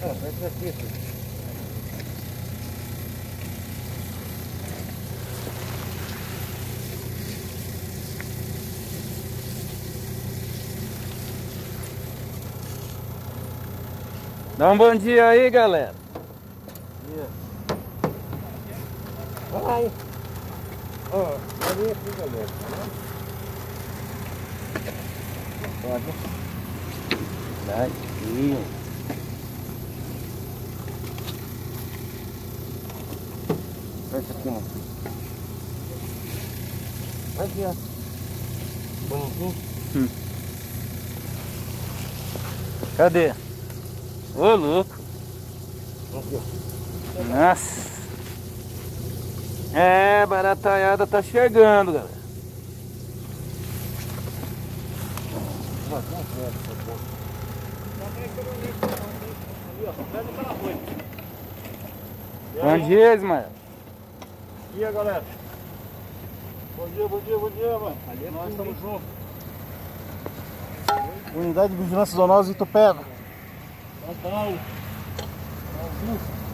Ah, vai aqui, filho. Dá um bom dia aí, galera. Vai. Ó, vai vir aqui, galera. Pode. Daqui. Isso aqui, mano. Aqui, ó. Bonitinho. Cadê? Ô, louco. Aqui, ó. Nossa. É, barataiada tá chegando, galera. Bom dia, Ismael. Dia, galera. Bom dia, bom dia, bom dia, mano. Nós estamos juntos. Unidade de Vigilância Zonal Zitopeda. Tá bom. Tá junto.